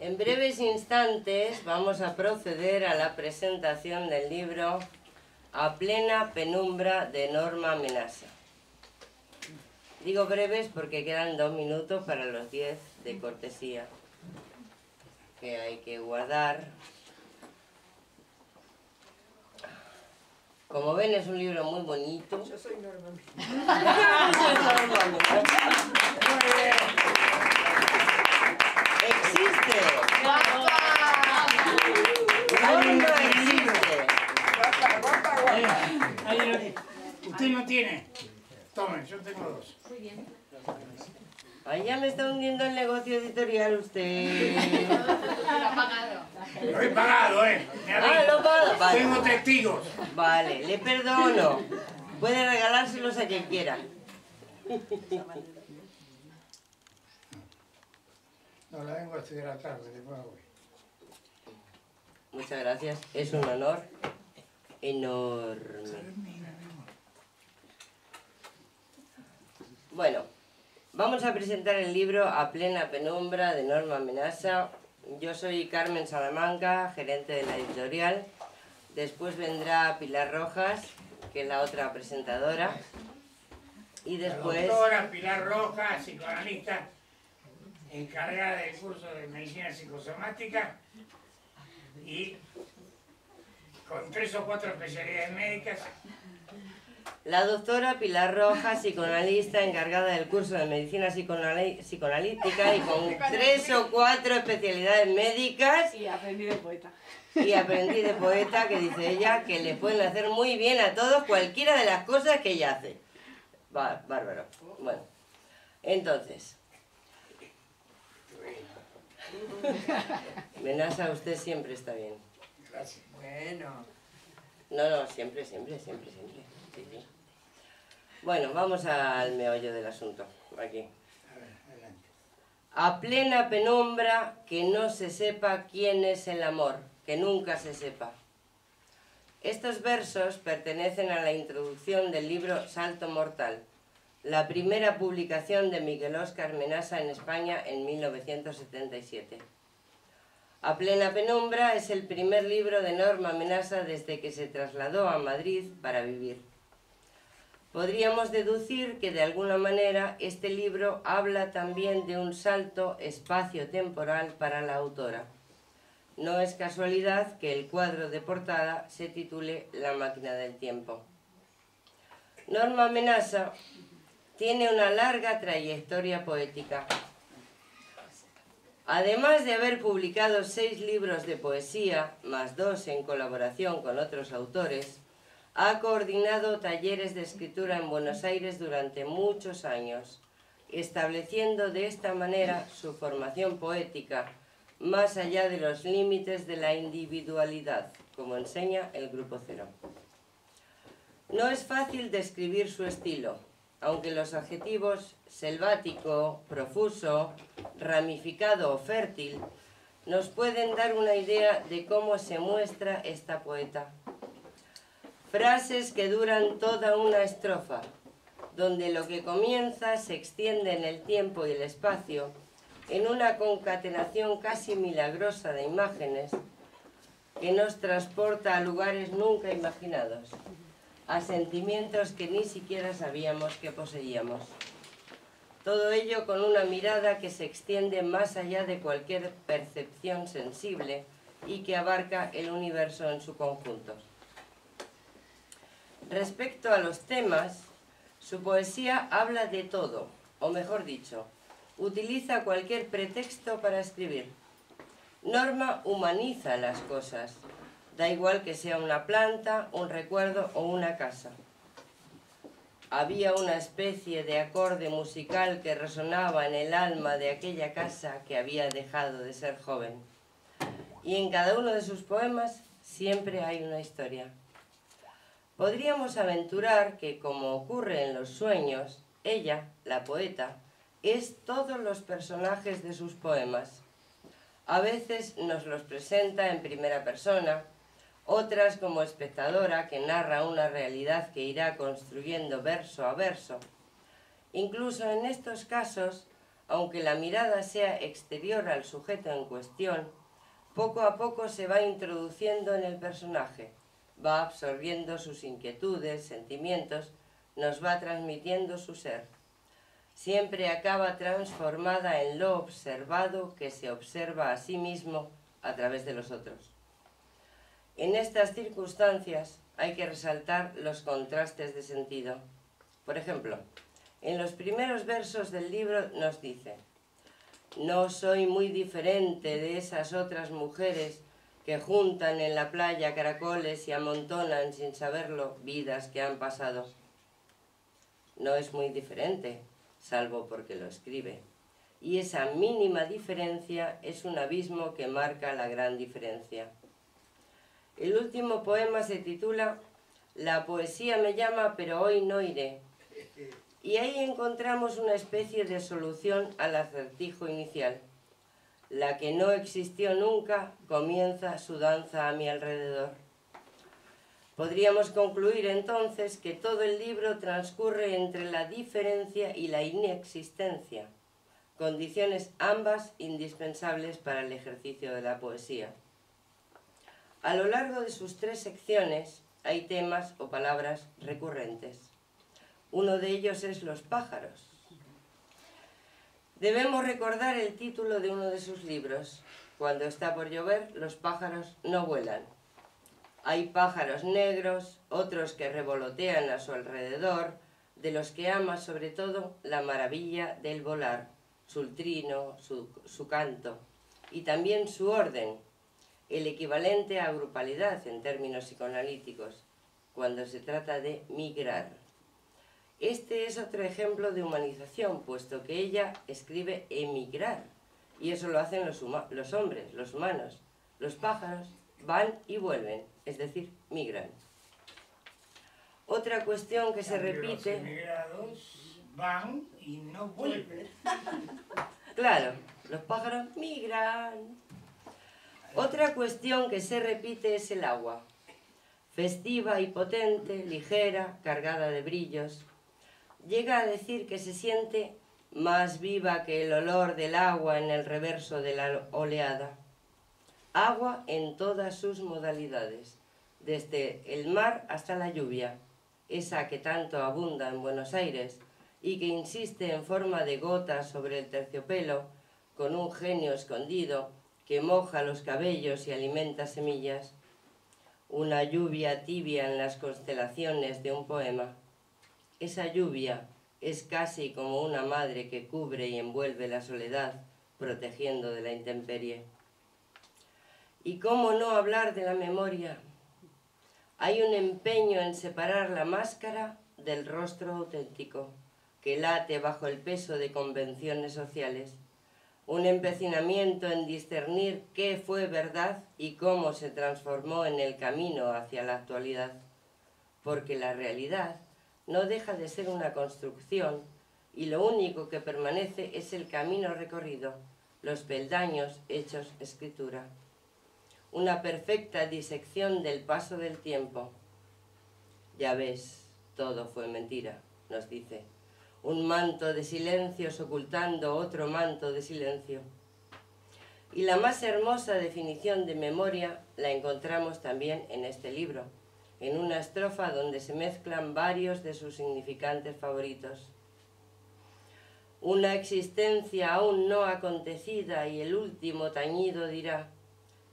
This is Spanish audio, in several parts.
En breves instantes vamos a proceder a la presentación del libro A plena penumbra de Norma Menasa. Digo breves porque quedan dos minutos para los diez de cortesía que hay que guardar. Como ven es un libro muy bonito. Yo soy Norma. ¡Existe! ¡Norma existe! Ahí lo- Usted no tiene. Tome, yo tengo dos. Ahí ya me está hundiendo el negocio editorial usted. Lo he pagado, ¿eh? Me Ah, lo pago. Vale. Tengo testigos. Vale, le perdono. Puede regalárselos a quien quiera. No, la vengo a estudiar a tarde, después voy. Muchas gracias. Es un honor enorme. Bueno, vamos a presentar el libro A plena penumbra de Norma Menasa. Yo soy Carmen Salamanca, gerente de la editorial. Después vendrá Pilar Rojas, que es la otra presentadora. Y La después... doctora Pilar Rojas, psicoanalista, encargada del curso de medicina psicosomática y con tres o cuatro especialidades médicas. La doctora Pilar Rojas, psicoanalista encargada del curso de medicina psicoanalítica y con tres o cuatro especialidades médicas Y aprendí de poeta. y aprendí de poeta que dice ella que le pueden hacer muy bien a todos cualquiera de las cosas que ella hace. Bá- bárbaro. Bueno, entonces. Menasa, usted siempre está bien. Gracias. Bueno. No, no, siempre, siempre, siempre, siempre. Sí, sí. Bueno, vamos al meollo del asunto. Aquí. A ver, adelante. A plena penumbra, que no se sepa quién es el amor, que nunca se sepa. Estos versos pertenecen a la introducción del libro Salto Mortal, la primera publicación de Miguel Óscar Menasa en España en 1977. A plena penumbra es el primer libro de Norma Menasa desde que se trasladó a Madrid para vivir. Podríamos deducir que de alguna manera este libro habla también de un salto espacio-temporal para la autora. No es casualidad que el cuadro de portada se titule La máquina del tiempo. Norma Menasa tiene una larga trayectoria poética. Además de haber publicado seis libros de poesía, más dos en colaboración con otros autores, ha coordinado talleres de escritura en Buenos Aires durante muchos años, estableciendo de esta manera su formación poética más allá de los límites de la individualidad, como enseña el Grupo Cero. No es fácil describir su estilo, aunque los adjetivos selvático, profuso, ramificado o fértil nos pueden dar una idea de cómo se muestra esta poeta. Frases que duran toda una estrofa, donde lo que comienza se extiende en el tiempo y el espacio, en una concatenación casi milagrosa de imágenes que nos transporta a lugares nunca imaginados, a sentimientos que ni siquiera sabíamos que poseíamos. Todo ello con una mirada que se extiende más allá de cualquier percepción sensible y que abarca el universo en su conjunto. Respecto a los temas, su poesía habla de todo, o mejor dicho, utiliza cualquier pretexto para escribir. Norma humaniza las cosas, da igual que sea una planta, un recuerdo o una casa. Había una especie de acorde musical que resonaba en el alma de aquella casa que había dejado de ser joven. Y en cada uno de sus poemas siempre hay una historia. Podríamos aventurar que, como ocurre en los sueños, ella, la poeta, es todos los personajes de sus poemas. A veces nos los presenta en primera persona, otras como espectadora que narra una realidad que irá construyendo verso a verso. Incluso en estos casos aunque la mirada sea exterior al sujeto en cuestión, poco a poco se va introduciendo en el personaje, va absorbiendo sus inquietudes, sentimientos, nos va transmitiendo su ser. Siempre acaba transformada en lo observado que se observa a sí mismo a través de los otros. En estas circunstancias hay que resaltar los contrastes de sentido. Por ejemplo, en los primeros versos del libro nos dice No soy muy diferente de esas otras mujeres que juntan en la playa caracoles y amontonan sin saberlo vidas que han pasado. No es muy diferente, salvo porque lo escribe. Y esa mínima diferencia es un abismo que marca la gran diferencia. El último poema se titula La poesía me llama pero hoy no iré. Y ahí encontramos una especie de solución al acertijo inicial. La que no existió nunca comienza su danza a mi alrededor. Podríamos concluir entonces que todo el libro transcurre entre la diferencia y la inexistencia, condiciones ambas indispensables para el ejercicio de la poesía. A lo largo de sus tres secciones hay temas o palabras recurrentes. Uno de ellos es los pájaros. Debemos recordar el título de uno de sus libros. Cuando está por llover, los pájaros no vuelan. Hay pájaros negros, otros que revolotean a su alrededor, de los que ama sobre todo la maravilla del volar, su trino, su, canto, y también su orden, el equivalente a grupalidad en términos psicoanalíticos, cuando se trata de migrar. Este es otro ejemplo de humanización, puesto que ella escribe emigrar, y eso lo hacen los, los hombres, los humanos. Los pájaros van y vuelven, es decir, migran. Otra cuestión que se repite... Los emigrados van y no vuelven. Claro, los pájaros migran. Otra cuestión que se repite es el agua. Festiva y potente, ligera, cargada de brillos. Llega a decir que se siente más viva que el olor del agua en el reverso de la oleada. Agua en todas sus modalidades, desde el mar hasta la lluvia, esa que tanto abunda en Buenos Aires y que insiste en forma de gotas sobre el terciopelo, con un genio escondido que moja los cabellos y alimenta semillas, una lluvia tibia en las constelaciones de un poema. Esa lluvia es casi como una madre que cubre y envuelve la soledad, protegiendo de la intemperie. ¿Y cómo no hablar de la memoria? Hay un empeño en separar la máscara del rostro auténtico, que late bajo el peso de convenciones sociales un empecinamiento en discernir qué fue verdad y cómo se transformó en el camino hacia la actualidad, porque la realidad no deja de ser una construcción y lo único que permanece es el camino recorrido, los peldaños hechos escritura. Una perfecta disección del paso del tiempo. Ya ves, todo fue mentira, nos dice un manto de silencios ocultando otro manto de silencio. Y la más hermosa definición de memoria la encontramos también en este libro, en una estrofa donde se mezclan varios de sus significantes favoritos. Una existencia aún no acontecida y el último tañido dirá,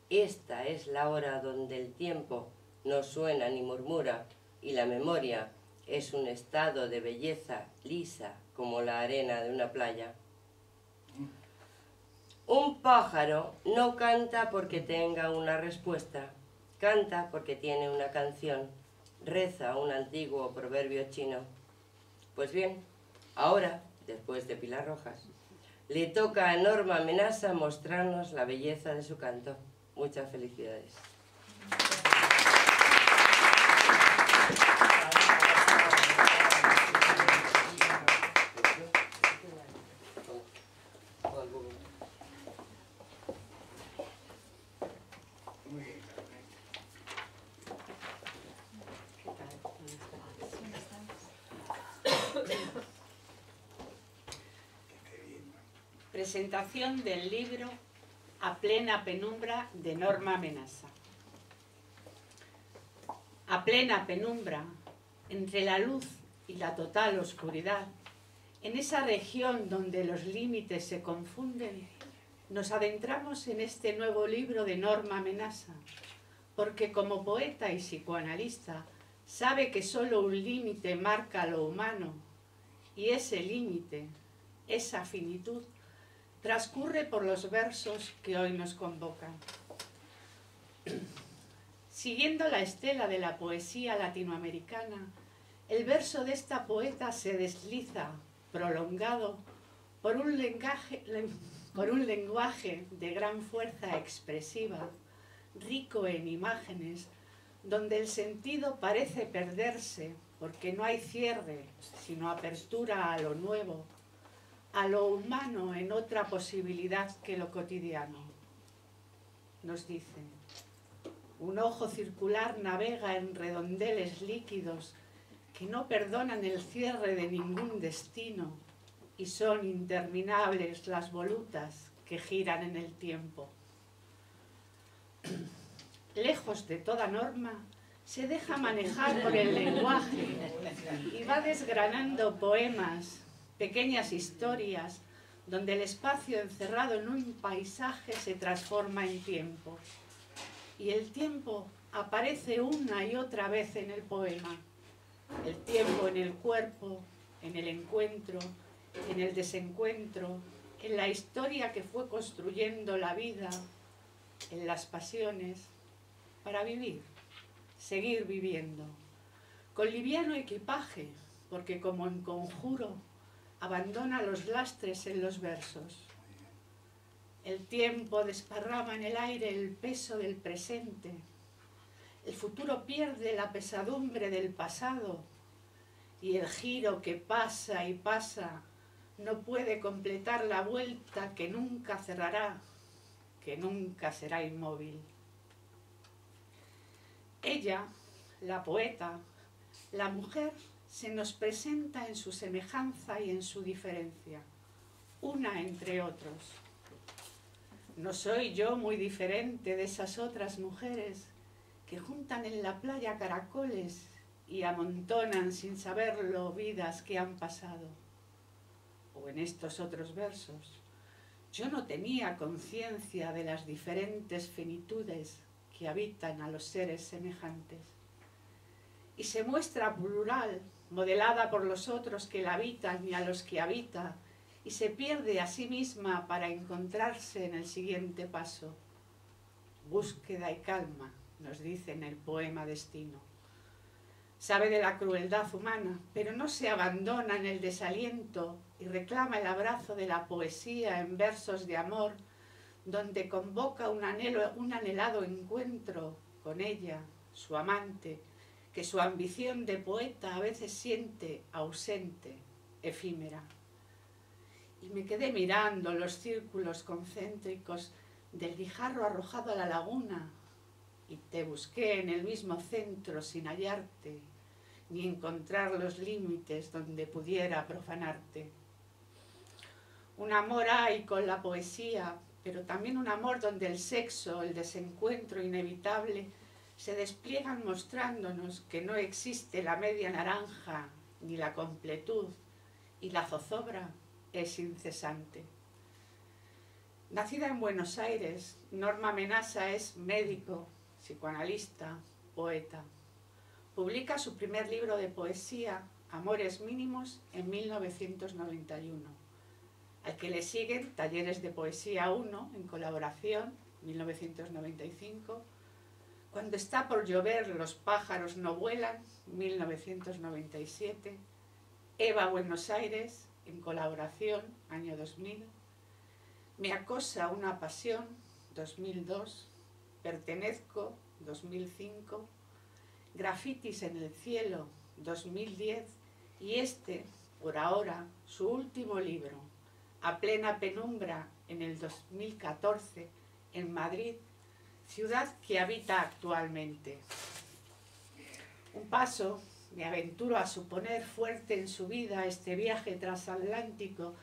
esta es la hora donde el tiempo no suena ni murmura y la memoria es un estado de belleza lisa como la arena de una playa. Un pájaro no canta porque tenga una respuesta, canta porque tiene una canción, reza un antiguo proverbio chino. Pues bien, ahora, después de Pilar Rojas, le toca a Norma Amenaza mostrarnos la belleza de su canto. Muchas felicidades. Presentación del libro A plena penumbra de Norma Amenaza. A plena penumbra, entre la luz y la total oscuridad, en esa región donde los límites se confunden, nos adentramos en este nuevo libro de Norma Amenaza, porque como poeta y psicoanalista sabe que solo un límite marca lo humano, y ese límite, esa finitud, transcurre por los versos que hoy nos convocan. Siguiendo la estela de la poesía latinoamericana, el verso de esta poeta se desliza, prolongado, por un lenguaje, por un lenguaje de gran fuerza expresiva, rico en imágenes, donde el sentido parece perderse porque no hay cierre, sino apertura a lo nuevo, a lo humano en otra posibilidad que lo cotidiano. Nos dice, un ojo circular navega en redondeles líquidos que no perdonan el cierre de ningún destino y son interminables las volutas que giran en el tiempo. Lejos de toda norma, se deja manejar por el lenguaje y va desgranando poemas, pequeñas historias donde el espacio encerrado en un paisaje se transforma en tiempo. Y el tiempo aparece una y otra vez en el poema. El tiempo en el cuerpo, en el encuentro, en el desencuentro, en la historia que fue construyendo la vida, en las pasiones, para vivir, seguir viviendo, con liviano equipaje, porque como en conjuro abandona los lastres en los versos. El tiempo desparrama en el aire el peso del presente. El futuro pierde la pesadumbre del pasado y el giro que pasa y pasa no puede completar la vuelta que nunca cerrará, que nunca será inmóvil. Ella, la poeta, la mujer, se nos presenta en su semejanza y en su diferencia, una entre otros. No soy yo muy diferente de esas otras mujeres que juntan en la playa caracoles y amontonan sin saberlo vidas que han pasado. O en estos otros versos, yo no tenía conciencia de las diferentes finitudes que habitan a los seres semejantes. Y se muestra plural modelada por los otros que la habitan y a los que habita, y se pierde a sí misma para encontrarse en el siguiente paso. Búsqueda y calma, nos dice en el poema Destino. Sabe de la crueldad humana, pero no se abandona en el desaliento y reclama el abrazo de la poesía en versos de amor, donde convoca un, anhelo, un anhelado encuentro con ella, su amante, que su ambición de poeta a veces siente ausente, efímera. Y me quedé mirando los círculos concéntricos del guijarro arrojado a la laguna y te busqué en el mismo centro sin hallarte ni encontrar los límites donde pudiera profanarte. Un amor hay con la poesía, pero también un amor donde el sexo, el desencuentro inevitable, se despliegan mostrándonos que no existe la media naranja ni la completud y la zozobra es incesante. Nacida en Buenos Aires, Norma Menasa es médico, psicoanalista, poeta. Publica su primer libro de poesía, Amores Mínimos, en 1991, al que le siguen Talleres de Poesía 1 en colaboración, 1995, cuando está por llover, los pájaros no vuelan, 1997. Eva Buenos Aires, en colaboración, año 2000. Me acosa una pasión, 2002. Pertenezco, 2005. Grafitis en el cielo, 2010. Y este, por ahora, su último libro, A plena penumbra, en el 2014, en Madrid, ciudad que habita actualmente. Un paso, me aventuro a suponer fuerte en su vida este viaje transatlántico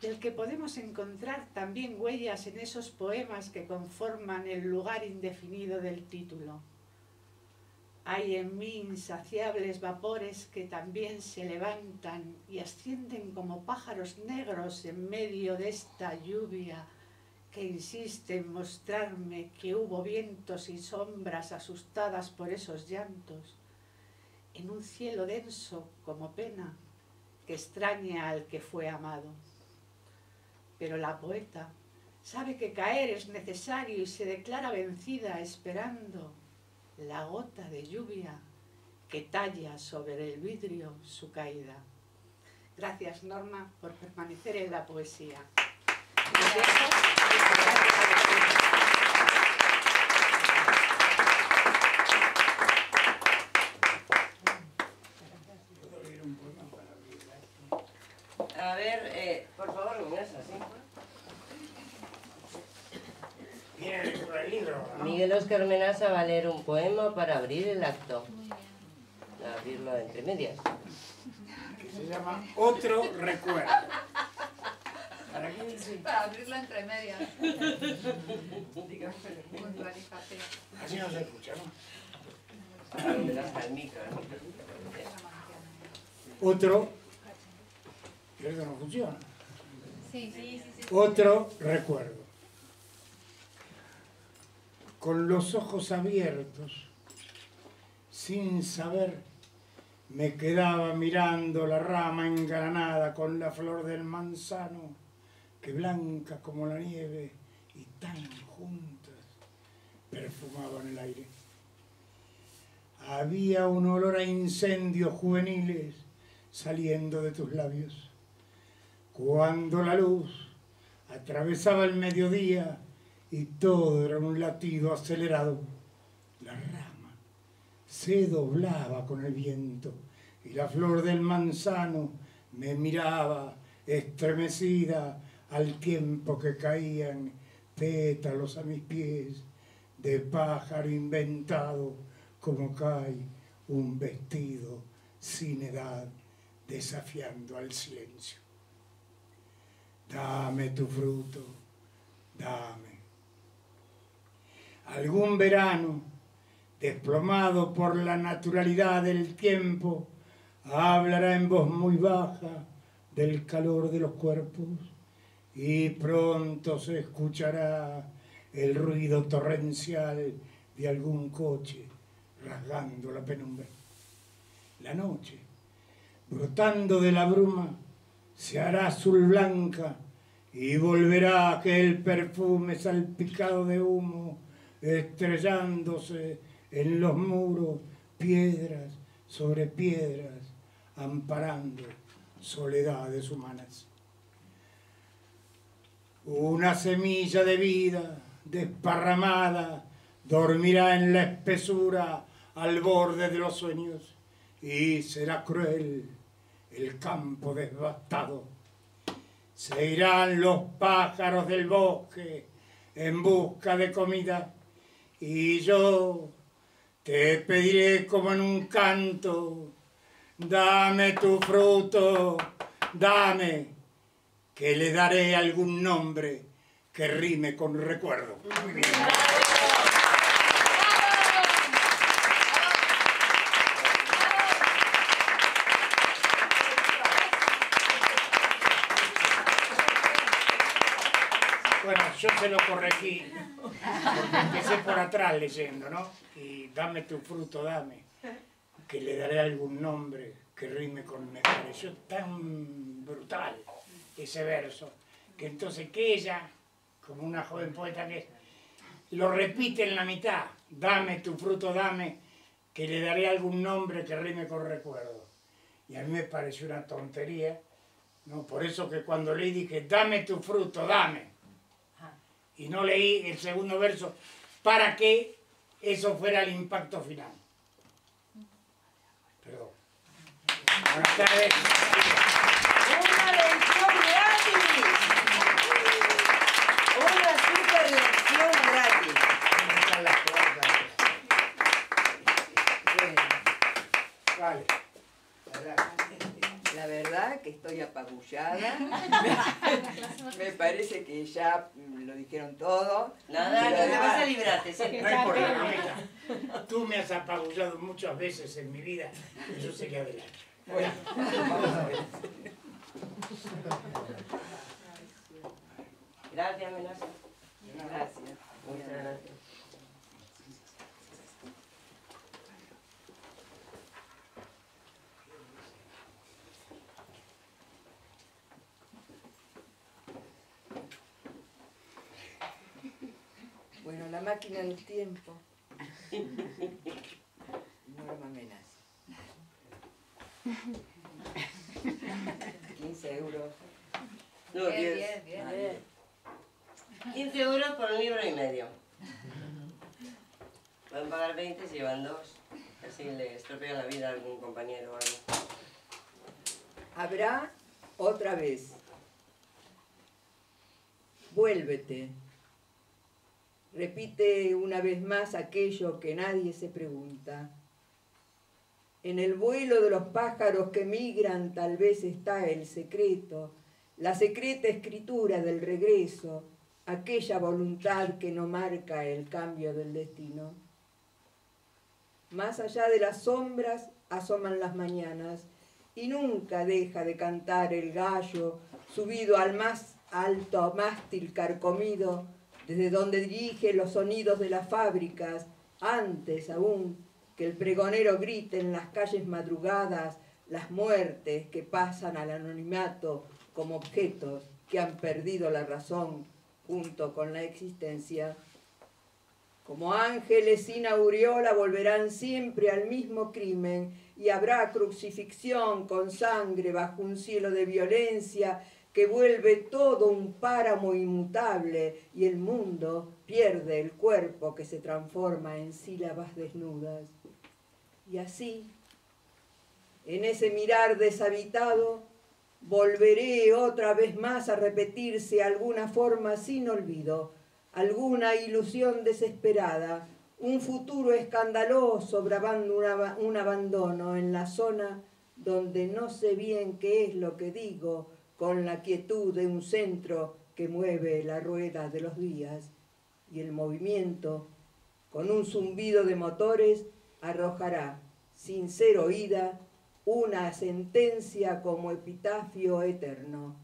del que podemos encontrar también huellas en esos poemas que conforman el lugar indefinido del título. Hay en mí insaciables vapores que también se levantan y ascienden como pájaros negros en medio de esta lluvia que insiste en mostrarme que hubo vientos y sombras asustadas por esos llantos, en un cielo denso como pena que extraña al que fue amado. Pero la poeta sabe que caer es necesario y se declara vencida esperando la gota de lluvia que talla sobre el vidrio su caída. Gracias Norma por permanecer en la poesía. A ver, eh, por favor, Miguel, así. Viene por el libro, ¿no? Miguel Oscar Menasa va a leer un poema para abrir el acto. Abrirlo entre medias. que se llama Otro Recuerdo. ¿Para qué dice? Para abrirlo entre medias. Así no se escucha, ¿no? Hasta el micro. el micro. Otro. Creo que no funciona. Sí, sí, sí. sí. Otro recuerdo. Con los ojos abiertos, sin saber, me quedaba mirando la rama engranada con la flor del manzano, que blanca como la nieve y tan juntas perfumaban el aire. Había un olor a incendios juveniles saliendo de tus labios. Cuando la luz atravesaba el mediodía y todo era un latido acelerado, la rama se doblaba con el viento y la flor del manzano me miraba estremecida al tiempo que caían pétalos a mis pies de pájaro inventado como cae un vestido sin edad desafiando al silencio. Dame tu fruto, dame. Algún verano, desplomado por la naturalidad del tiempo, hablará en voz muy baja del calor de los cuerpos y pronto se escuchará el ruido torrencial de algún coche rasgando la penumbra. La noche, brotando de la bruma, se hará azul blanca y volverá aquel perfume salpicado de humo, estrellándose en los muros, piedras sobre piedras, amparando soledades humanas. Una semilla de vida desparramada dormirá en la espesura al borde de los sueños y será cruel el campo devastado. Se irán los pájaros del bosque en busca de comida y yo te pediré como en un canto, dame tu fruto, dame, que le daré algún nombre que rime con recuerdo. Yo se lo corregí, porque empecé por atrás leyendo, ¿no? Y dame tu fruto, dame, que le daré algún nombre que rime con... Me pareció tan brutal ese verso, que entonces que ella, como una joven poeta que lo repite en la mitad, dame tu fruto, dame, que le daré algún nombre que rime con recuerdo. Y a mí me pareció una tontería, ¿no? Por eso que cuando leí dije, dame tu fruto, dame y no leí el segundo verso para que eso fuera el impacto final. Perdón. Buenas tardes. ¡Una lección gratis! ¡Una super lección gratis! ¿Dónde están las cosas? Vale. La verdad que estoy apabullada. Me parece que ya mm, lo dijeron todo. Nada, no te vas a librarte, sí. No hay problema, mamita. Tú me has apabullado muchas veces en mi vida y yo seguí adelante. Bueno, vamos a ver. Gracias, Menosa. Gracias. Muchas gracias. Bueno, la máquina del tiempo. Norma Menas. 15 euros. No, Bien, 10. bien, bien. 15 euros por un libro y medio. Pueden pagar 20 si llevan dos. Así le estropean la vida a algún compañero o algo. Habrá otra vez. Vuélvete. Repite una vez más aquello que nadie se pregunta. En el vuelo de los pájaros que migran tal vez está el secreto, la secreta escritura del regreso, aquella voluntad que no marca el cambio del destino. Más allá de las sombras asoman las mañanas y nunca deja de cantar el gallo subido al más alto mástil carcomido, desde donde dirige los sonidos de las fábricas, antes aún que el pregonero grite en las calles madrugadas las muertes que pasan al anonimato como objetos que han perdido la razón junto con la existencia. Como ángeles sin aureola volverán siempre al mismo crimen y habrá crucifixión con sangre bajo un cielo de violencia que vuelve todo un páramo inmutable y el mundo pierde el cuerpo que se transforma en sílabas desnudas. Y así, en ese mirar deshabitado, volveré otra vez más a repetirse alguna forma sin olvido, alguna ilusión desesperada, un futuro escandaloso bravando un abandono en la zona donde no sé bien qué es lo que digo, con la quietud de un centro que mueve la rueda de los días y el movimiento, con un zumbido de motores, arrojará, sin ser oída, una sentencia como epitafio eterno.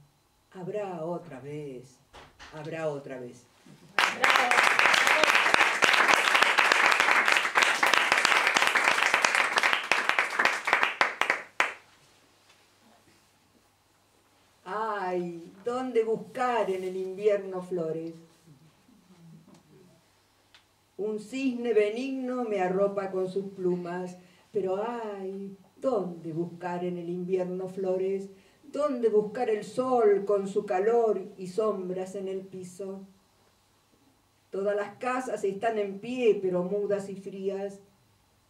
Habrá otra vez, habrá otra vez. Ay, ¿dónde buscar en el invierno flores? Un cisne benigno me arropa con sus plumas, pero ay, ¿dónde buscar en el invierno flores? ¿Dónde buscar el sol con su calor y sombras en el piso? Todas las casas están en pie, pero mudas y frías.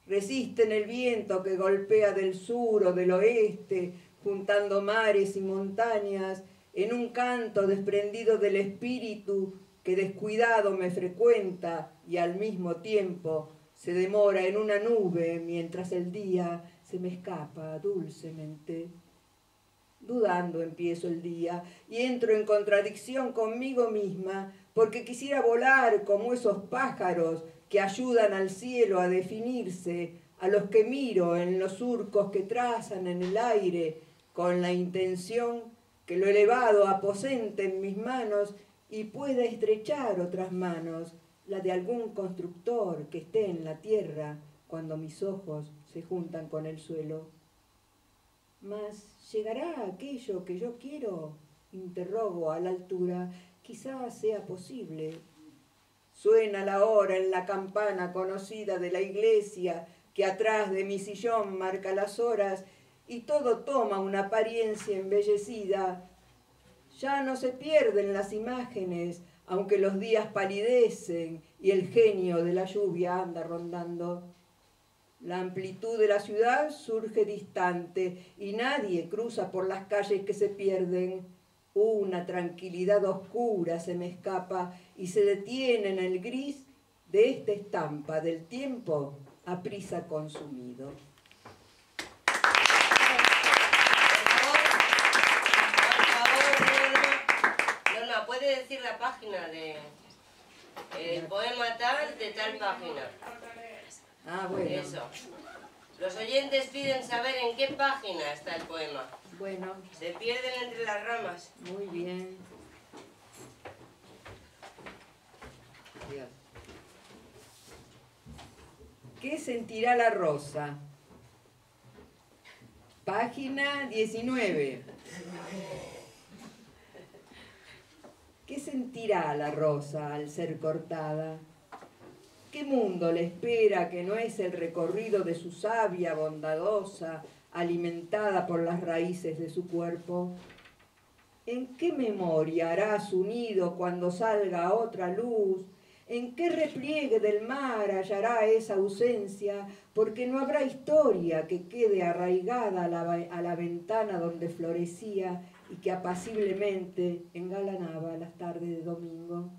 Resisten el viento que golpea del sur o del oeste, juntando mares y montañas, en un canto desprendido del espíritu que descuidado me frecuenta y al mismo tiempo se demora en una nube mientras el día se me escapa dulcemente. Dudando empiezo el día y entro en contradicción conmigo misma porque quisiera volar como esos pájaros que ayudan al cielo a definirse, a los que miro en los surcos que trazan en el aire con la intención que lo elevado aposente en mis manos y pueda estrechar otras manos, la de algún constructor que esté en la tierra cuando mis ojos se juntan con el suelo. Mas ¿llegará aquello que yo quiero? Interrogo a la altura. Quizás sea posible. Suena la hora en la campana conocida de la iglesia que atrás de mi sillón marca las horas y todo toma una apariencia embellecida. Ya no se pierden las imágenes, aunque los días palidecen y el genio de la lluvia anda rondando. La amplitud de la ciudad surge distante y nadie cruza por las calles que se pierden. Una tranquilidad oscura se me escapa y se detiene en el gris de esta estampa del tiempo a prisa consumido. Por favor, puede decir la página de el poema tal de tal página. Ah, bueno. Eso. Los oyentes piden saber en qué página está el poema. Bueno, Se pierden entre las ramas. muy bien. Dios. ¿Qué sentirá la rosa? Página 19. ¿Qué sentirá la rosa al ser cortada? ¿Qué mundo le espera que no es el recorrido de su savia bondadosa, alimentada por las raíces de su cuerpo? ¿En qué memoria hará su nido cuando salga otra luz? ¿En qué repliegue del mar hallará esa ausencia? Porque no habrá historia que quede arraigada a la, a la ventana donde florecía y que apaciblemente engalanaba las tardes de domingo.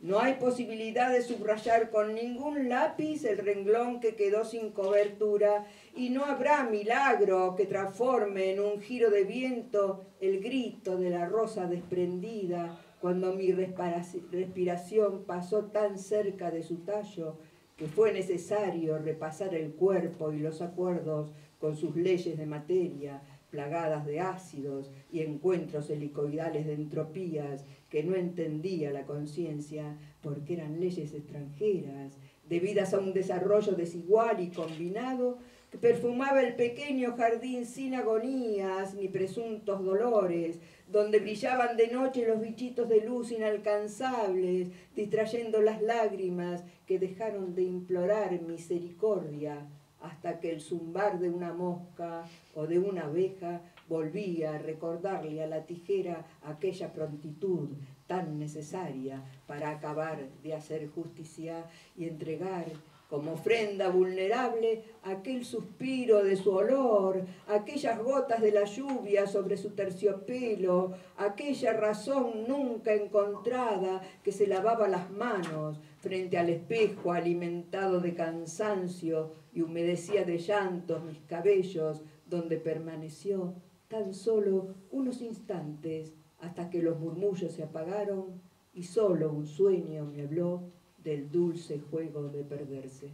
No hay posibilidad de subrayar con ningún lápiz el renglón que quedó sin cobertura y no habrá milagro que transforme en un giro de viento el grito de la rosa desprendida cuando mi respira- respiración pasó tan cerca de su tallo que fue necesario repasar el cuerpo y los acuerdos con sus leyes de materia, plagadas de ácidos y encuentros helicoidales de entropías que no entendía la conciencia porque eran leyes extranjeras, debidas a un desarrollo desigual y combinado que perfumaba el pequeño jardín sin agonías ni presuntos dolores, donde brillaban de noche los bichitos de luz inalcanzables, distrayendo las lágrimas que dejaron de implorar misericordia hasta que el zumbar de una mosca o de una abeja volvía a recordarle a la tijera aquella prontitud tan necesaria para acabar de hacer justicia y entregar como ofrenda vulnerable aquel suspiro de su olor, aquellas gotas de la lluvia sobre su terciopelo, aquella razón nunca encontrada que se lavaba las manos frente al espejo alimentado de cansancio y humedecía de llantos mis cabellos, donde permaneció tan solo unos instantes hasta que los murmullos se apagaron y solo un sueño me habló del dulce juego de perderse.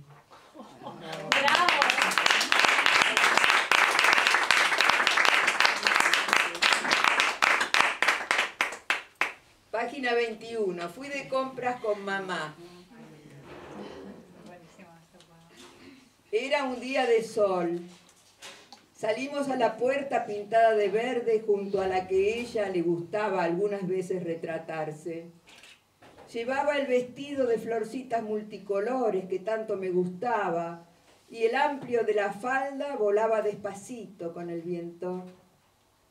Página 21. Fui de compras con mamá. Buenísimo este poema. Era un día de sol. Salimos a la puerta pintada de verde junto a la que ella le gustaba algunas veces retratarse. Llevaba el vestido de florcitas multicolores que tanto me gustaba y el amplio de la falda volaba despacito con el viento.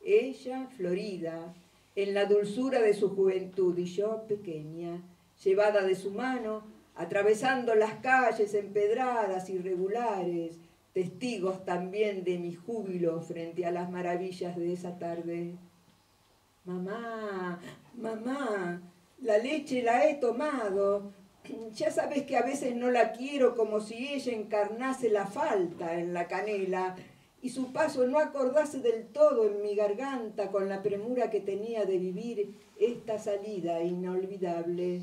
Ella, florida, en la dulzura de su juventud y yo, pequeña, llevada de su mano, atravesando las calles empedradas irregulares, testigos también de mi júbilo frente a las maravillas de esa tarde. Mamá, mamá, la leche la he tomado. Ya sabes que a veces no la quiero como si ella encarnase la falta en la canela y su paso no acordase del todo en mi garganta con la premura que tenía de vivir esta salida inolvidable.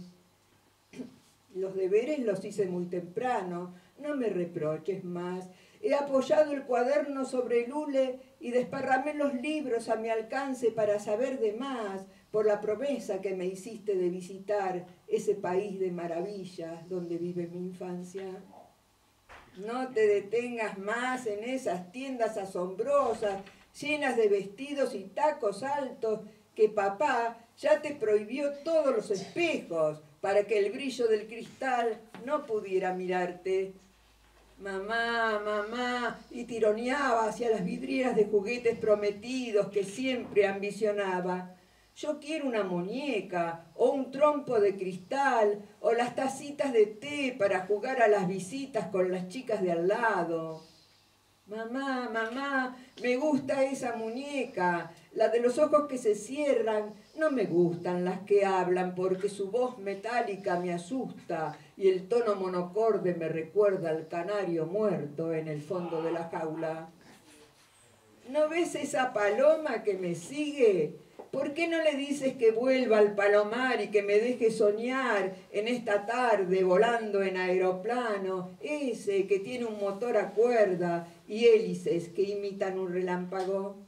Los deberes los hice muy temprano, no me reproches más. He apoyado el cuaderno sobre el hule y desparramé los libros a mi alcance para saber de más, por la promesa que me hiciste de visitar ese país de maravillas donde vive mi infancia. No te detengas más en esas tiendas asombrosas, llenas de vestidos y tacos altos, que papá ya te prohibió todos los espejos para que el brillo del cristal no pudiera mirarte. Mamá, mamá, y tironeaba hacia las vidrieras de juguetes prometidos que siempre ambicionaba. Yo quiero una muñeca, o un trompo de cristal, o las tacitas de té para jugar a las visitas con las chicas de al lado. Mamá, mamá, me gusta esa muñeca, la de los ojos que se cierran. No me gustan las que hablan porque su voz metálica me asusta y el tono monocorde me recuerda al canario muerto en el fondo de la jaula. ¿No ves esa paloma que me sigue? ¿Por qué no le dices que vuelva al palomar y que me deje soñar en esta tarde volando en aeroplano, ese que tiene un motor a cuerda y hélices que imitan un relámpago?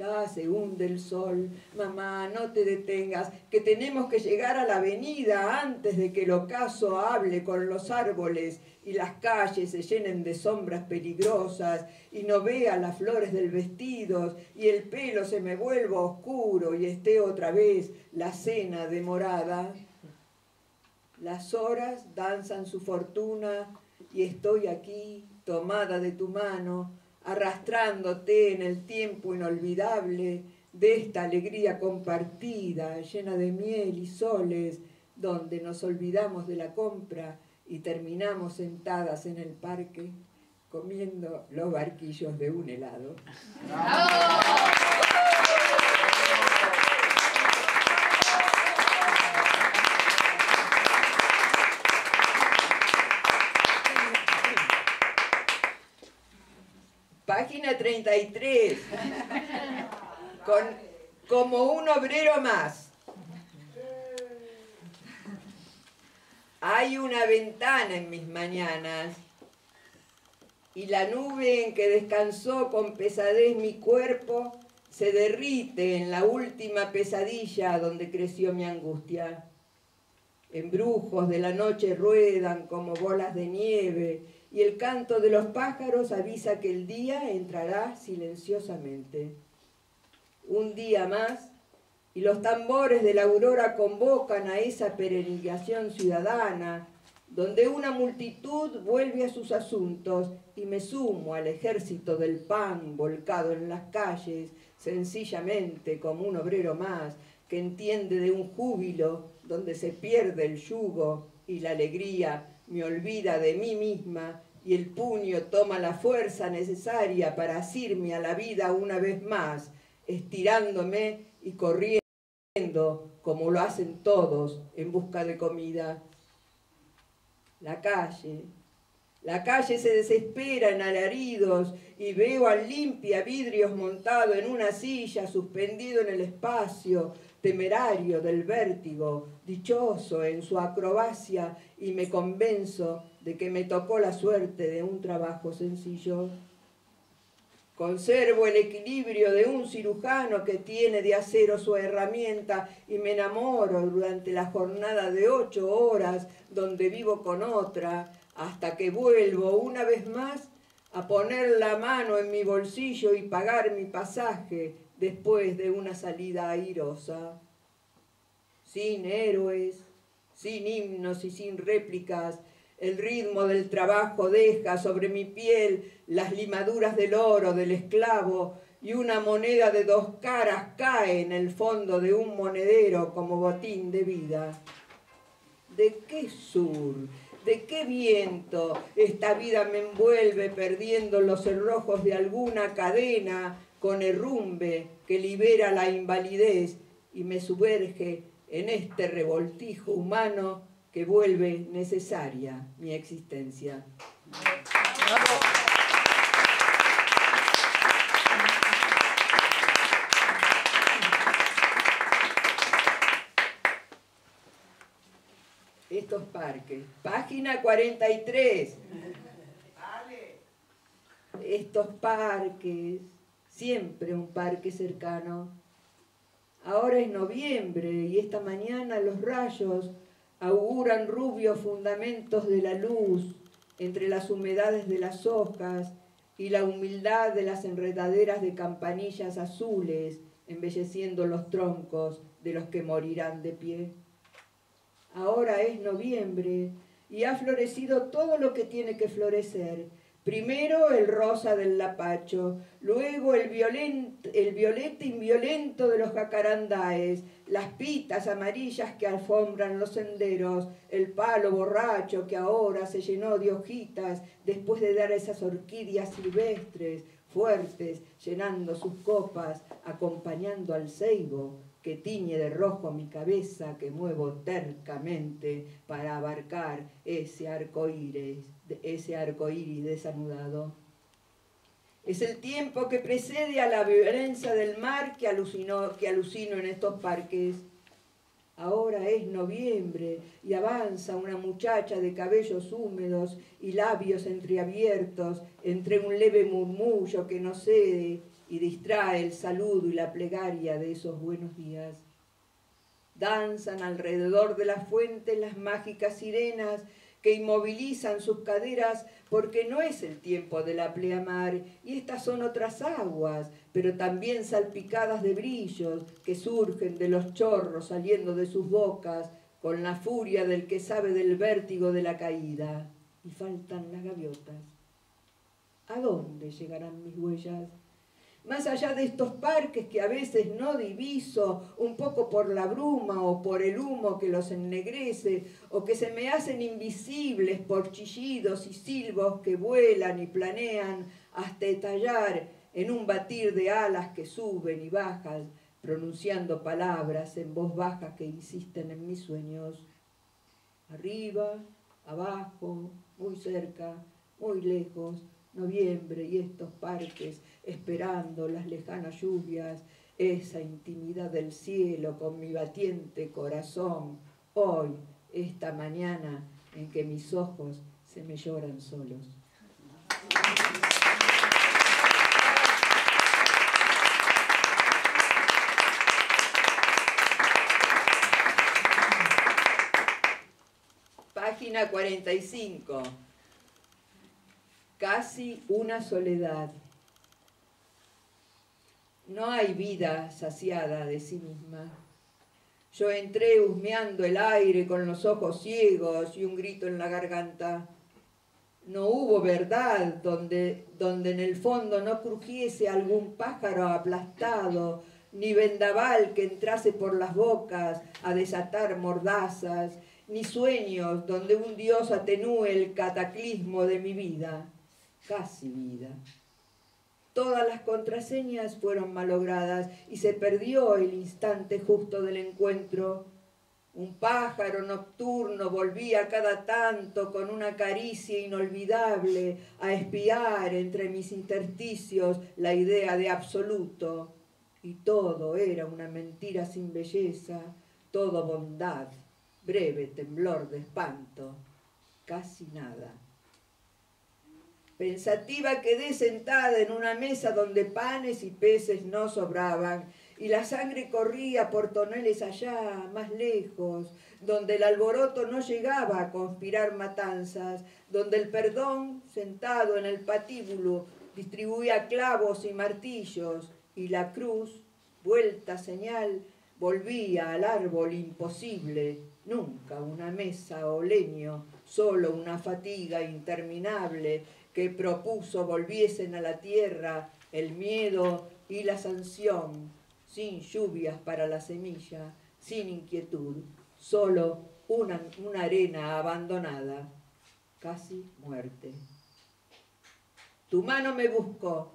Ya se hunde el sol. Mamá, no te detengas, que tenemos que llegar a la avenida antes de que el ocaso hable con los árboles y las calles se llenen de sombras peligrosas y no vea las flores del vestido y el pelo se me vuelva oscuro y esté otra vez la cena demorada. Las horas danzan su fortuna y estoy aquí tomada de tu mano arrastrándote en el tiempo inolvidable de esta alegría compartida, llena de miel y soles, donde nos olvidamos de la compra y terminamos sentadas en el parque comiendo los barquillos de un helado. 33. Con, como un obrero más. Hay una ventana en mis mañanas y la nube en que descansó con pesadez mi cuerpo se derrite en la última pesadilla donde creció mi angustia. Embrujos de la noche ruedan como bolas de nieve y el canto de los pájaros avisa que el día entrará silenciosamente. Un día más y los tambores de la aurora convocan a esa peregrinación ciudadana, donde una multitud vuelve a sus asuntos y me sumo al ejército del pan volcado en las calles, sencillamente como un obrero más que entiende de un júbilo donde se pierde el yugo y la alegría me olvida de mí misma y el puño toma la fuerza necesaria para asirme a la vida una vez más, estirándome y corriendo como lo hacen todos en busca de comida. La calle, la calle se desespera en alaridos y veo al limpia vidrios montado en una silla suspendido en el espacio, temerario del vértigo, dichoso en su acrobacia y me convenzo de que me tocó la suerte de un trabajo sencillo. Conservo el equilibrio de un cirujano que tiene de acero su herramienta y me enamoro durante la jornada de ocho horas donde vivo con otra hasta que vuelvo una vez más a poner la mano en mi bolsillo y pagar mi pasaje después de una salida airosa. Sin héroes, sin himnos y sin réplicas, el ritmo del trabajo deja sobre mi piel las limaduras del oro del esclavo y una moneda de dos caras cae en el fondo de un monedero como botín de vida. ¿De qué sur? ¿De qué viento esta vida me envuelve perdiendo los cerrojos de alguna cadena con herrumbe que libera la invalidez y me sumerge en este revoltijo humano que vuelve necesaria mi existencia. Estos parques. Página 43. Estos parques siempre un parque cercano. Ahora es noviembre y esta mañana los rayos auguran rubios fundamentos de la luz entre las humedades de las hojas y la humildad de las enredaderas de campanillas azules embelleciendo los troncos de los que morirán de pie. Ahora es noviembre y ha florecido todo lo que tiene que florecer Primero el rosa del lapacho, luego el, el violete inviolento de los jacarandáes, las pitas amarillas que alfombran los senderos, el palo borracho que ahora se llenó de hojitas después de dar esas orquídeas silvestres, fuertes, llenando sus copas, acompañando al ceibo, que tiñe de rojo mi cabeza que muevo tercamente para abarcar ese arco iris, ese arco desanudado. Es el tiempo que precede a la violencia del mar que, alucinó, que alucino en estos parques. Ahora es noviembre y avanza una muchacha de cabellos húmedos y labios entreabiertos entre un leve murmullo que no cede y distrae el saludo y la plegaria de esos buenos días. Danzan alrededor de la fuente las mágicas sirenas que inmovilizan sus caderas porque no es el tiempo de la pleamar y estas son otras aguas, pero también salpicadas de brillos que surgen de los chorros saliendo de sus bocas con la furia del que sabe del vértigo de la caída. Y faltan las gaviotas. ¿A dónde llegarán mis huellas? Más allá de estos parques que a veces no diviso, un poco por la bruma o por el humo que los ennegrece, o que se me hacen invisibles por chillidos y silbos que vuelan y planean hasta estallar en un batir de alas que suben y bajan, pronunciando palabras en voz baja que insisten en mis sueños. Arriba, abajo, muy cerca, muy lejos, noviembre y estos parques esperando las lejanas lluvias, esa intimidad del cielo con mi batiente corazón, hoy, esta mañana en que mis ojos se me lloran solos. Página 45 casi una soledad. No hay vida saciada de sí misma. Yo entré husmeando el aire con los ojos ciegos y un grito en la garganta. No hubo verdad donde, donde en el fondo no crujiese algún pájaro aplastado, ni vendaval que entrase por las bocas a desatar mordazas, ni sueños donde un dios atenúe el cataclismo de mi vida casi vida. Todas las contraseñas fueron malogradas y se perdió el instante justo del encuentro. Un pájaro nocturno volvía cada tanto con una caricia inolvidable a espiar entre mis intersticios la idea de absoluto. Y todo era una mentira sin belleza, todo bondad, breve temblor de espanto, casi nada. Pensativa quedé sentada en una mesa donde panes y peces no sobraban, y la sangre corría por toneles allá, más lejos, donde el alboroto no llegaba a conspirar matanzas, donde el perdón, sentado en el patíbulo, distribuía clavos y martillos, y la cruz, vuelta señal, volvía al árbol imposible, nunca una mesa o leño, solo una fatiga interminable que propuso volviesen a la tierra el miedo y la sanción, sin lluvias para la semilla, sin inquietud, solo una, una arena abandonada, casi muerte. Tu mano me buscó,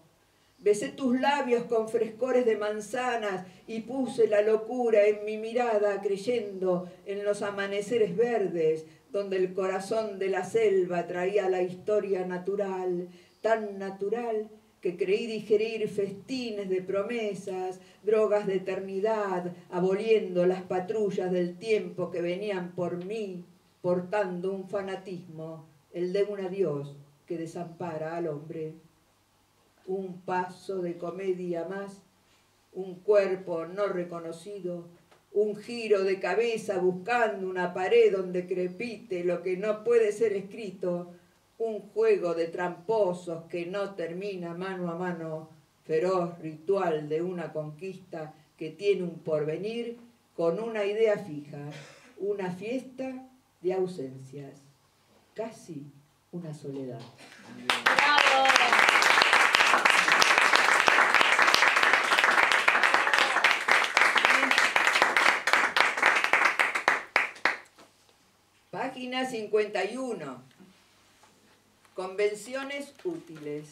besé tus labios con frescores de manzanas y puse la locura en mi mirada creyendo en los amaneceres verdes donde el corazón de la selva traía la historia natural, tan natural que creí digerir festines de promesas, drogas de eternidad, aboliendo las patrullas del tiempo que venían por mí, portando un fanatismo, el de un adiós que desampara al hombre. Un paso de comedia más, un cuerpo no reconocido, un giro de cabeza buscando una pared donde crepite lo que no puede ser escrito, un juego de tramposos que no termina mano a mano, feroz ritual de una conquista que tiene un porvenir con una idea fija, una fiesta de ausencias, casi una soledad. Página 51. Convenciones útiles.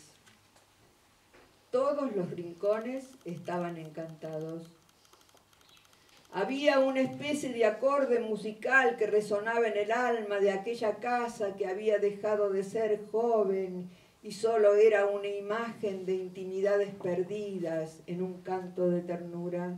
Todos los rincones estaban encantados. Había una especie de acorde musical que resonaba en el alma de aquella casa que había dejado de ser joven y solo era una imagen de intimidades perdidas en un canto de ternura.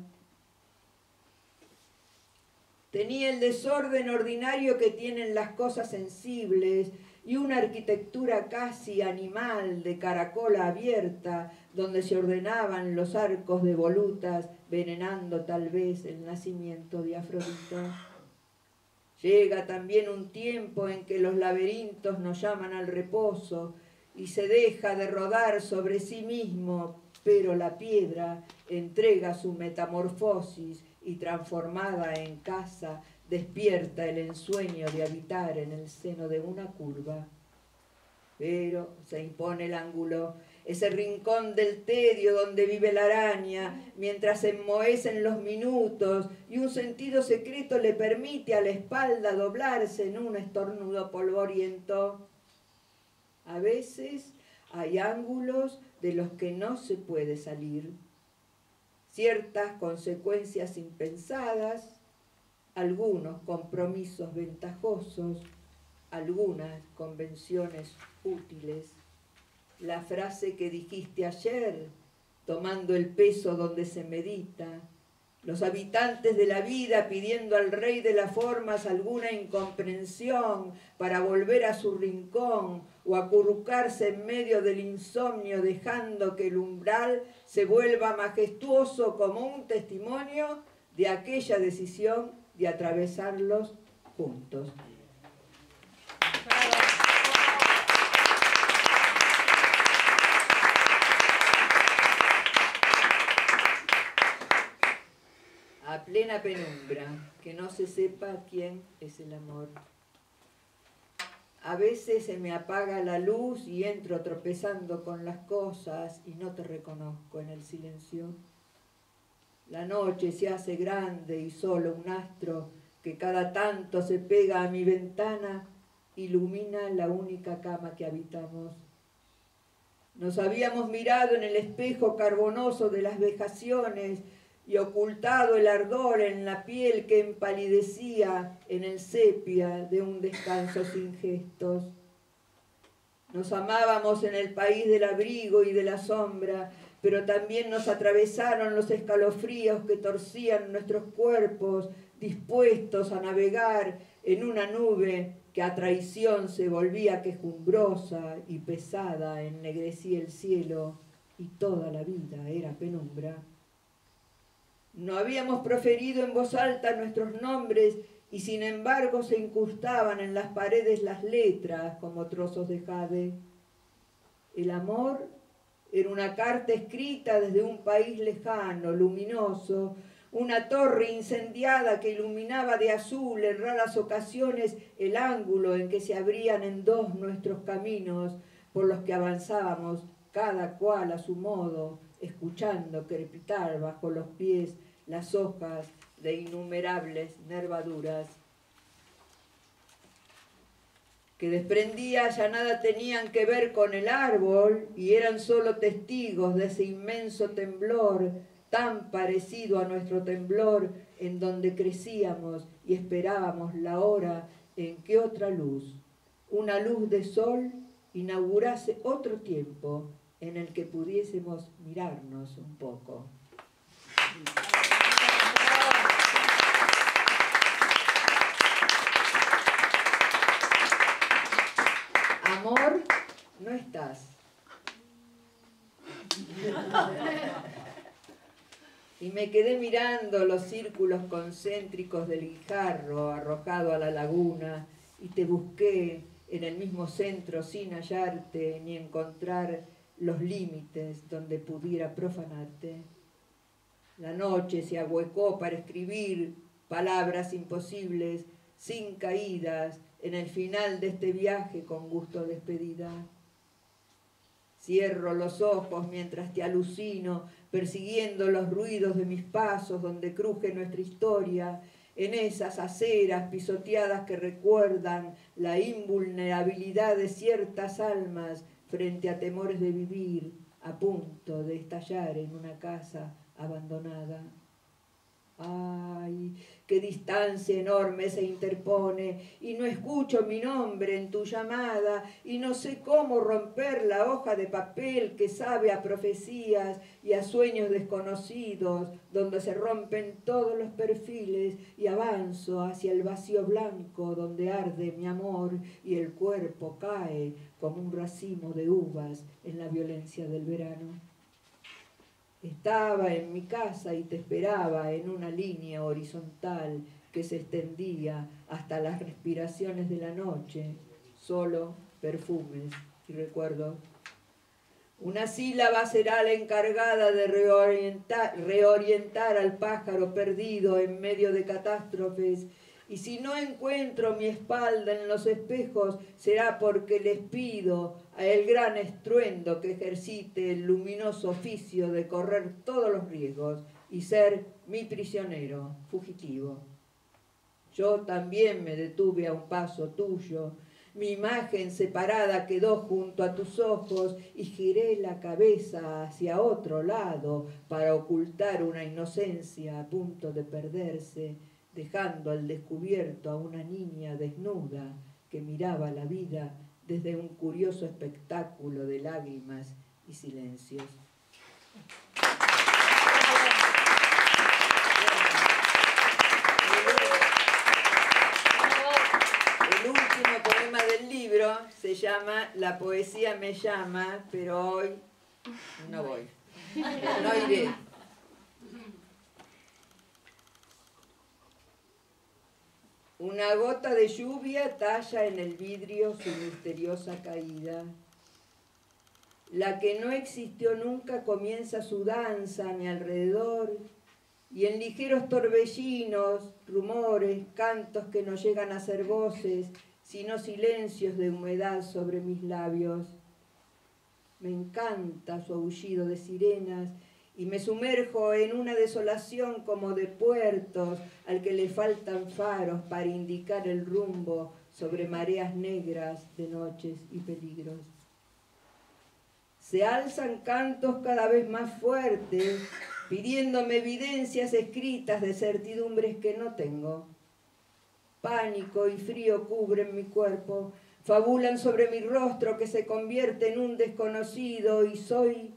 Tenía el desorden ordinario que tienen las cosas sensibles y una arquitectura casi animal de caracola abierta, donde se ordenaban los arcos de volutas, venenando tal vez el nacimiento de Afrodita. Llega también un tiempo en que los laberintos nos llaman al reposo y se deja de rodar sobre sí mismo, pero la piedra entrega su metamorfosis y transformada en casa despierta el ensueño de habitar en el seno de una curva. Pero se impone el ángulo, ese rincón del tedio donde vive la araña, mientras se enmohecen los minutos y un sentido secreto le permite a la espalda doblarse en un estornudo polvoriento. A veces hay ángulos de los que no se puede salir, ciertas consecuencias impensadas, algunos compromisos ventajosos, algunas convenciones útiles. La frase que dijiste ayer, tomando el peso donde se medita, los habitantes de la vida pidiendo al rey de las formas alguna incomprensión para volver a su rincón o acurrucarse en medio del insomnio dejando que el umbral se vuelva majestuoso como un testimonio de aquella decisión de atravesarlos juntos. A plena penumbra, que no se sepa quién es el amor. A veces se me apaga la luz y entro tropezando con las cosas y no te reconozco en el silencio. La noche se hace grande y solo un astro que cada tanto se pega a mi ventana ilumina la única cama que habitamos. Nos habíamos mirado en el espejo carbonoso de las vejaciones y ocultado el ardor en la piel que empalidecía en el sepia de un descanso sin gestos. Nos amábamos en el país del abrigo y de la sombra, pero también nos atravesaron los escalofríos que torcían nuestros cuerpos, dispuestos a navegar en una nube que a traición se volvía quejumbrosa y pesada, ennegrecía el cielo y toda la vida era penumbra. No habíamos proferido en voz alta nuestros nombres y sin embargo se incrustaban en las paredes las letras como trozos de jade. El amor era una carta escrita desde un país lejano, luminoso, una torre incendiada que iluminaba de azul en raras ocasiones el ángulo en que se abrían en dos nuestros caminos por los que avanzábamos cada cual a su modo, escuchando crepitar bajo los pies las hojas de innumerables nervaduras que desprendía ya nada tenían que ver con el árbol y eran solo testigos de ese inmenso temblor tan parecido a nuestro temblor en donde crecíamos y esperábamos la hora en que otra luz, una luz de sol, inaugurase otro tiempo en el que pudiésemos mirarnos un poco. amor, no estás. Y me quedé mirando los círculos concéntricos del guijarro arrojado a la laguna y te busqué en el mismo centro sin hallarte ni encontrar los límites donde pudiera profanarte. La noche se ahuecó para escribir palabras imposibles, sin caídas, en el final de este viaje con gusto de despedida. Cierro los ojos mientras te alucino, persiguiendo los ruidos de mis pasos donde cruje nuestra historia, en esas aceras pisoteadas que recuerdan la invulnerabilidad de ciertas almas frente a temores de vivir a punto de estallar en una casa abandonada. Ay, qué distancia enorme se interpone, y no escucho mi nombre en tu llamada, y no sé cómo romper la hoja de papel que sabe a profecías y a sueños desconocidos, donde se rompen todos los perfiles, y avanzo hacia el vacío blanco donde arde mi amor, y el cuerpo cae como un racimo de uvas en la violencia del verano. Estaba en mi casa y te esperaba en una línea horizontal que se extendía hasta las respiraciones de la noche, solo perfumes y recuerdos. Una sílaba será la encargada de reorientar, reorientar al pájaro perdido en medio de catástrofes y si no encuentro mi espalda en los espejos, será porque les pido el gran estruendo que ejercite el luminoso oficio de correr todos los riesgos y ser mi prisionero fugitivo. Yo también me detuve a un paso tuyo, mi imagen separada quedó junto a tus ojos y giré la cabeza hacia otro lado para ocultar una inocencia a punto de perderse dejando al descubierto a una niña desnuda que miraba la vida desde un curioso espectáculo de lágrimas y silencios. El último poema del libro se llama La poesía me llama, pero hoy no voy. No iré. Una gota de lluvia talla en el vidrio su misteriosa caída. La que no existió nunca comienza su danza a mi alrededor y en ligeros torbellinos, rumores, cantos que no llegan a ser voces, sino silencios de humedad sobre mis labios. Me encanta su aullido de sirenas y me sumerjo en una desolación como de puertos al que le faltan faros para indicar el rumbo sobre mareas negras de noches y peligros. Se alzan cantos cada vez más fuertes, pidiéndome evidencias escritas de certidumbres que no tengo. Pánico y frío cubren mi cuerpo, fabulan sobre mi rostro que se convierte en un desconocido y soy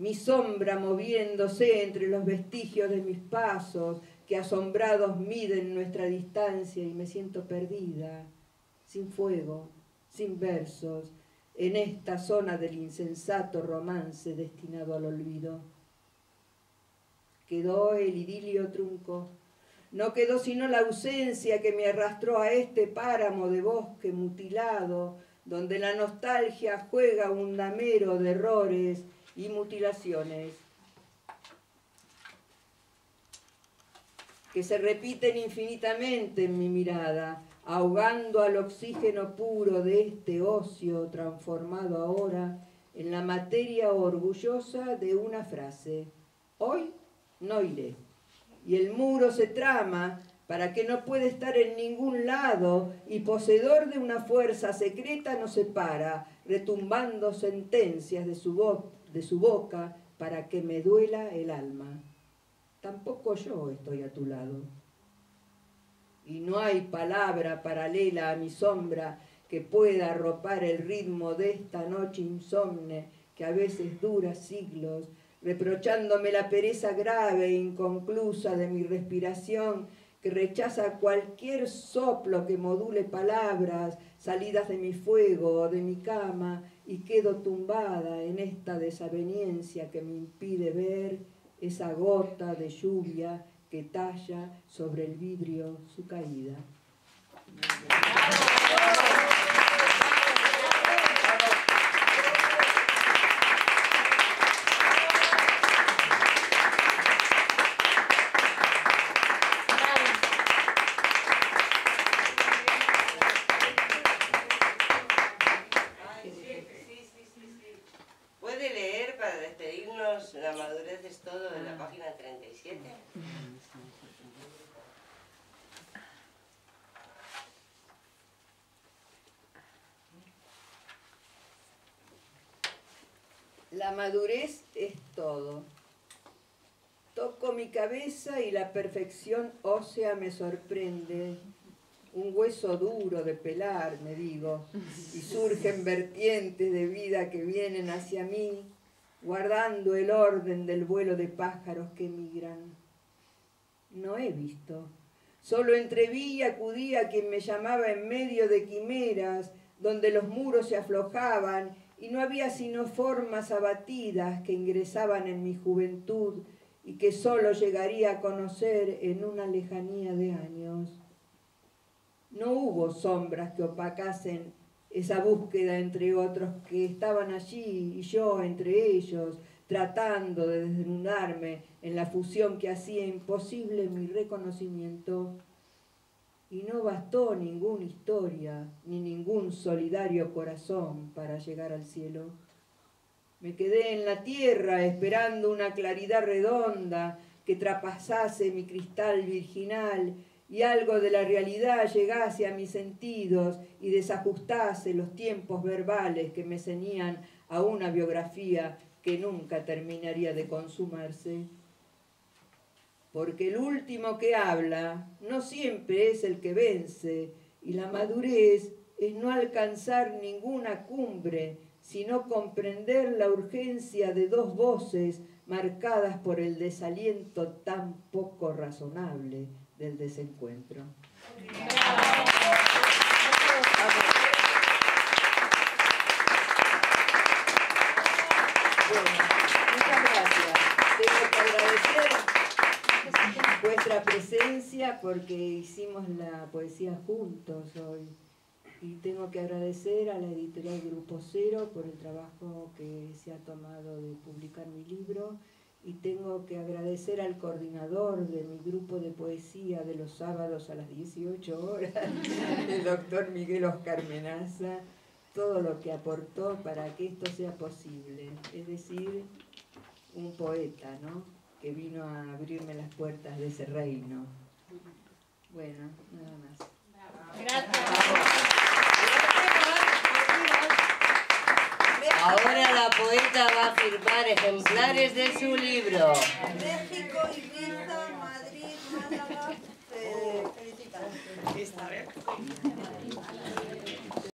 mi sombra moviéndose entre los vestigios de mis pasos, que asombrados miden nuestra distancia y me siento perdida, sin fuego, sin versos, en esta zona del insensato romance destinado al olvido. Quedó el idilio trunco, no quedó sino la ausencia que me arrastró a este páramo de bosque mutilado, donde la nostalgia juega un damero de errores y mutilaciones que se repiten infinitamente en mi mirada, ahogando al oxígeno puro de este ocio transformado ahora en la materia orgullosa de una frase. Hoy no iré. Y el muro se trama para que no pueda estar en ningún lado y poseedor de una fuerza secreta nos separa, retumbando sentencias de su voz de su boca para que me duela el alma. Tampoco yo estoy a tu lado. Y no hay palabra paralela a mi sombra que pueda arropar el ritmo de esta noche insomne que a veces dura siglos, reprochándome la pereza grave e inconclusa de mi respiración que rechaza cualquier soplo que module palabras salidas de mi fuego o de mi cama y quedo tumbada en esta desaveniencia que me impide ver esa gota de lluvia que talla sobre el vidrio su caída. Madurez es todo. Toco mi cabeza y la perfección ósea me sorprende. Un hueso duro de pelar, me digo, y surgen vertientes de vida que vienen hacia mí, guardando el orden del vuelo de pájaros que migran. No he visto, solo entreví y acudí a quien me llamaba en medio de quimeras, donde los muros se aflojaban y no había sino formas abatidas que ingresaban en mi juventud y que solo llegaría a conocer en una lejanía de años. No hubo sombras que opacasen esa búsqueda entre otros que estaban allí y yo entre ellos, tratando de desnudarme en la fusión que hacía imposible mi reconocimiento. Y no bastó ninguna historia ni ningún solidario corazón para llegar al cielo. Me quedé en la tierra esperando una claridad redonda que traspasase mi cristal virginal y algo de la realidad llegase a mis sentidos y desajustase los tiempos verbales que me ceñían a una biografía que nunca terminaría de consumarse. Porque el último que habla no siempre es el que vence, y la madurez es no alcanzar ninguna cumbre, sino comprender la urgencia de dos voces marcadas por el desaliento tan poco razonable del desencuentro. Bueno, muchas gracias. Tengo que agradecer vuestra presencia porque hicimos la poesía juntos hoy. Y tengo que agradecer a la editorial Grupo Cero por el trabajo que se ha tomado de publicar mi libro y tengo que agradecer al coordinador de mi grupo de poesía de los sábados a las 18 horas, el doctor Miguel Oscar Menaza, todo lo que aportó para que esto sea posible. Es decir, un poeta, ¿no? Que vino a abrirme las puertas de ese reino. Bueno, nada más. Gracias. Ahora la poeta va a firmar ejemplares de su libro. México, Ibiza, Madrid, Málaga. Eh, vez.